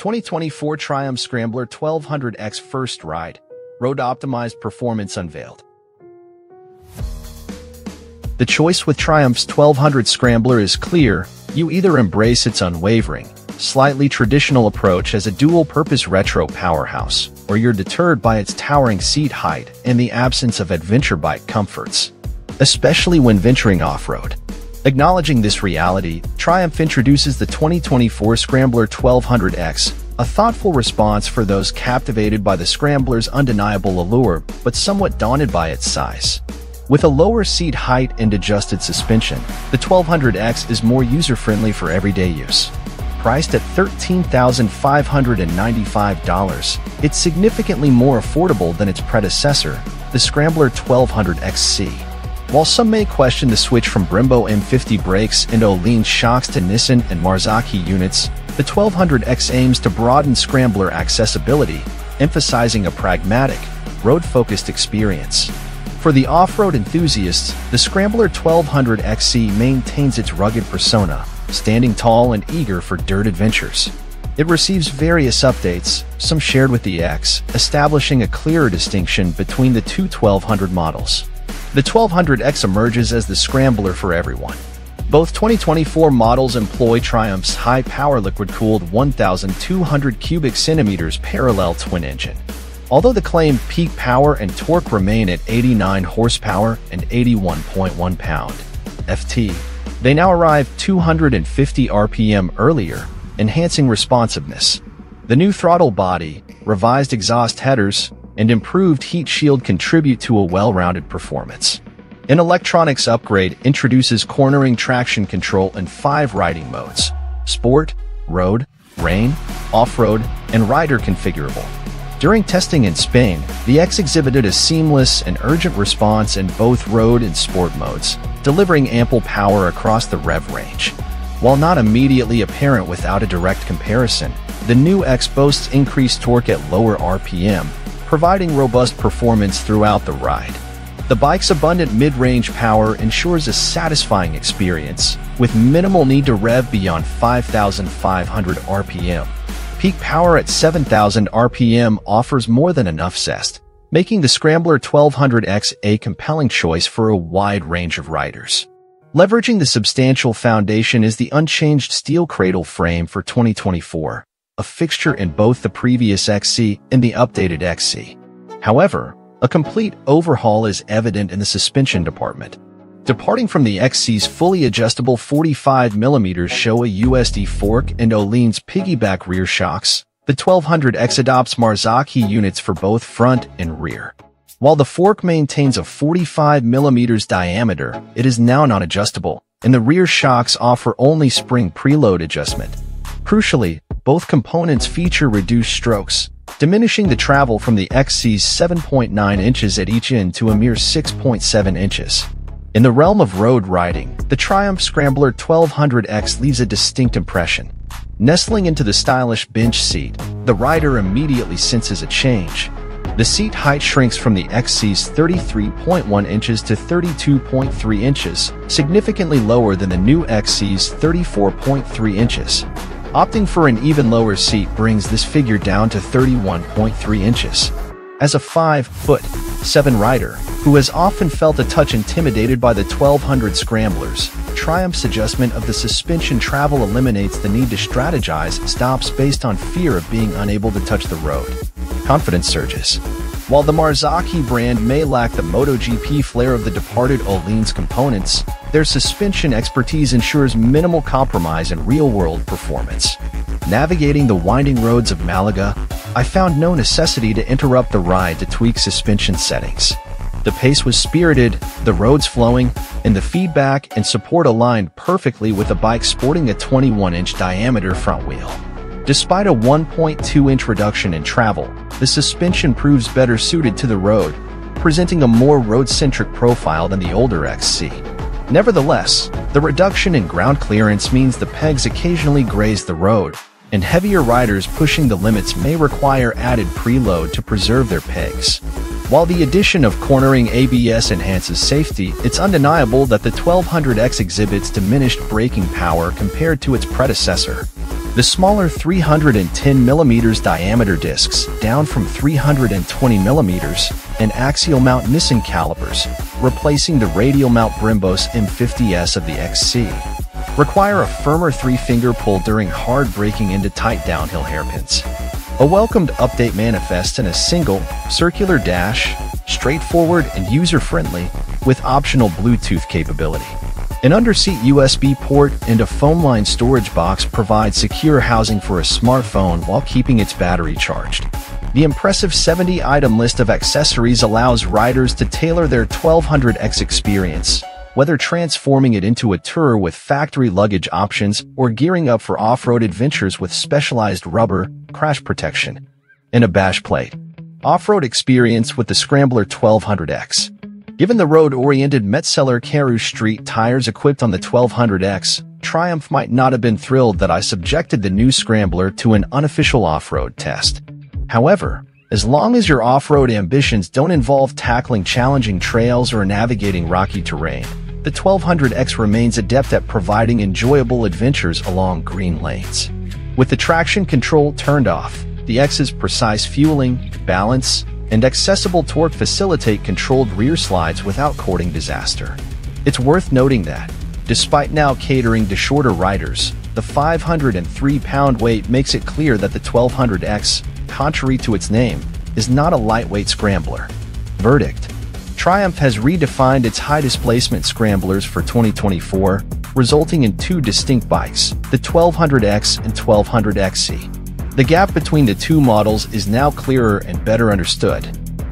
2024 Triumph Scrambler 1200X First Ride, road-optimized performance unveiled. The choice with Triumph's 1200 Scrambler is clear, you either embrace its unwavering, slightly traditional approach as a dual-purpose retro powerhouse, or you're deterred by its towering seat height and the absence of adventure bike comforts, especially when venturing off-road. Acknowledging this reality, Triumph introduces the 2024 Scrambler 1200X, a thoughtful response for those captivated by the Scrambler's undeniable allure, but somewhat daunted by its size. With a lower seat height and adjusted suspension, the 1200X is more user-friendly for everyday use. Priced at $13,595, it's significantly more affordable than its predecessor, the Scrambler 1200XC. While some may question the switch from Brembo M50 brakes and Öhlins shocks to Nissin and Marzocchi units, the 1200X aims to broaden Scrambler accessibility, emphasizing a pragmatic, road-focused experience. For the off-road enthusiasts, the Scrambler 1200XC maintains its rugged persona, standing tall and eager for dirt adventures. It receives various updates, some shared with the X, establishing a clearer distinction between the two 1200 models. The 1200X emerges as the scrambler for everyone. Both 2024 models employ Triumph's high-power liquid-cooled 1,200 cubic centimeters parallel twin engine. Although the claimed peak power and torque remain at 89 horsepower and 81.1 pound FT, they now arrive 250 RPM earlier, enhancing responsiveness. The new throttle body, revised exhaust headers, and improved heat shield contribute to a well-rounded performance. An electronics upgrade introduces cornering traction control in five riding modes, Sport, Road, Rain, Off-Road, and Rider configurable. During testing in Spain, the X exhibited a seamless and urgent response in both road and sport modes, delivering ample power across the rev range. While not immediately apparent without a direct comparison, the new X boasts increased torque at lower RPM, providing robust performance throughout the ride. The bike's abundant mid-range power ensures a satisfying experience, with minimal need to rev beyond 5,500 RPM. Peak power at 7,000 RPM offers more than enough zest, making the Scrambler 1200X a compelling choice for a wide range of riders. Leveraging the substantial foundation is the unchanged steel cradle frame for 2024, a fixture in both the previous XC and the updated XC. However, a complete overhaul is evident in the suspension department. Departing from the XC's fully adjustable 45mm Showa USD fork and Öhlins piggyback rear shocks, the 1200X adopts Marzocchi units for both front and rear. While the fork maintains a 45mm diameter, it is now non-adjustable, and the rear shocks offer only spring preload adjustment. Crucially, both components feature reduced strokes, diminishing the travel from the XC's 7.9 inches at each end to a mere 6.7 inches. In the realm of road riding, the Triumph Scrambler 1200X leaves a distinct impression. Nestling into the stylish bench seat, the rider immediately senses a change. The seat height shrinks from the XC's 33.1 inches to 32.3 inches, significantly lower than the new XC's 34.3 inches. Opting for an even lower seat brings this figure down to 31.3 inches. As a 5-foot, 7 rider, who has often felt a touch intimidated by the 1200 scramblers, Triumph's adjustment of the suspension travel eliminates the need to strategize stops based on fear of being unable to touch the road. Confidence surges. While the Marzocchi brand may lack the MotoGP flair of the departed Öhlins components, their suspension expertise ensures minimal compromise in real-world performance. Navigating the winding roads of Malaga, I found no necessity to interrupt the ride to tweak suspension settings. The pace was spirited, the roads flowing, and the feedback and support aligned perfectly with the bike sporting a 21-inch diameter front wheel. Despite a 1.2-inch reduction in travel, the suspension proves better suited to the road, presenting a more road-centric profile than the older XC. Nevertheless, the reduction in ground clearance means the pegs occasionally graze the road, and heavier riders pushing the limits may require added preload to preserve their pegs. While the addition of cornering ABS enhances safety, it's undeniable that the 1200X exhibits diminished braking power compared to its predecessor. The smaller 310mm diameter discs, down from 320mm, and axial mount Nissin calipers, replacing the radial mount Brembo's M50S of the XC, require a firmer three-finger pull during hard braking into tight downhill hairpins. A welcomed update manifests in a single, circular dash, straightforward and user-friendly, with optional Bluetooth capability. An underseat USB port and a foam line storage box provide secure housing for a smartphone while keeping its battery charged. The impressive 70-item list of accessories allows riders to tailor their 1200X experience, whether transforming it into a tour with factory luggage options or gearing up for off-road adventures with specialized rubber, crash protection, and a bash plate. Off-road experience with the Scrambler 1200X. Given the road-oriented Metzeler Karoo Street tires equipped on the 1200X, Triumph might not have been thrilled that I subjected the new Scrambler to an unofficial off-road test. However, as long as your off-road ambitions don't involve tackling challenging trails or navigating rocky terrain, the 1200X remains adept at providing enjoyable adventures along green lanes. With the traction control turned off, the X's precise fueling, balance, and accessible torque facilitate controlled rear slides without courting disaster. It's worth noting that, despite now catering to shorter riders, the 503-pound weight makes it clear that the 1200X contrary to its name, is not a lightweight scrambler. Verdict. Triumph has redefined its high displacement scramblers for 2024, resulting in two distinct bikes, the 1200X and 1200XC. The gap between the two models is now clearer and better understood.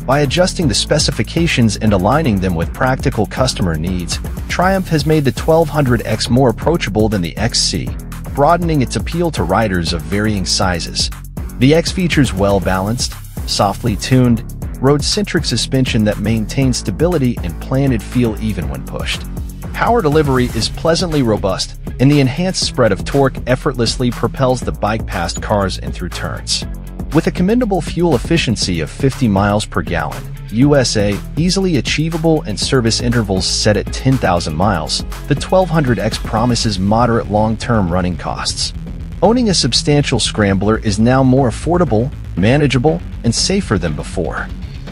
By adjusting the specifications and aligning them with practical customer needs, Triumph has made the 1200X more approachable than the XC, broadening its appeal to riders of varying sizes. The X features well-balanced, softly tuned, road-centric suspension that maintains stability and planted feel even when pushed. Power delivery is pleasantly robust, and the enhanced spread of torque effortlessly propels the bike past cars and through turns. With a commendable fuel efficiency of 50 miles per gallon, USA, easily achievable and service intervals set at 10,000 miles, the 1200X promises moderate long-term running costs. Owning a substantial scrambler is now more affordable, manageable, and safer than before.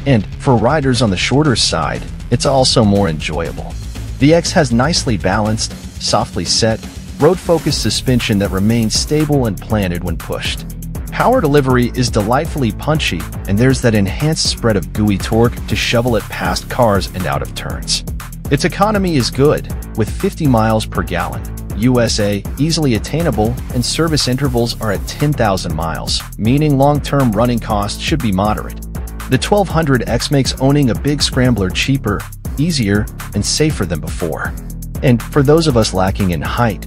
And, for riders on the shorter side, it's also more enjoyable. The X has nicely balanced, softly set, road-focused suspension that remains stable and planted when pushed. Power delivery is delightfully punchy, and there's that enhanced spread of gooey torque to shovel it past cars and out of turns. Its economy is good, with 50 miles per gallon, USA, easily attainable, and service intervals are at 10,000 miles, meaning long-term running costs should be moderate. The 1200X makes owning a big scrambler cheaper, easier, and safer than before. And for those of us lacking in height,